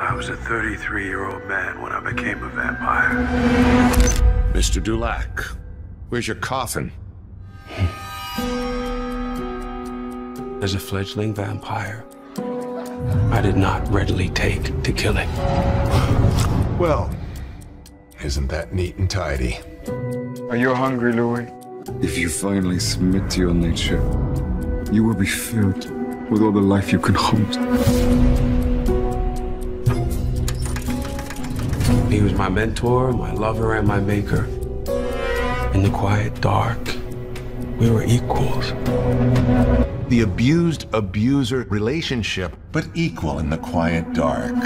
I was a 33 year old man when I became a vampire. Mr. du Lac, where's your coffin? As a fledgling vampire, I did not readily take to killing. Well, isn't that neat and tidy? Are you hungry, Louis? If you finally submit to your nature, you will be filled with all the life you can hold. He was my mentor, my lover, and my maker. In the quiet dark, we were equals. The abused abuser relationship, but equal in the quiet dark.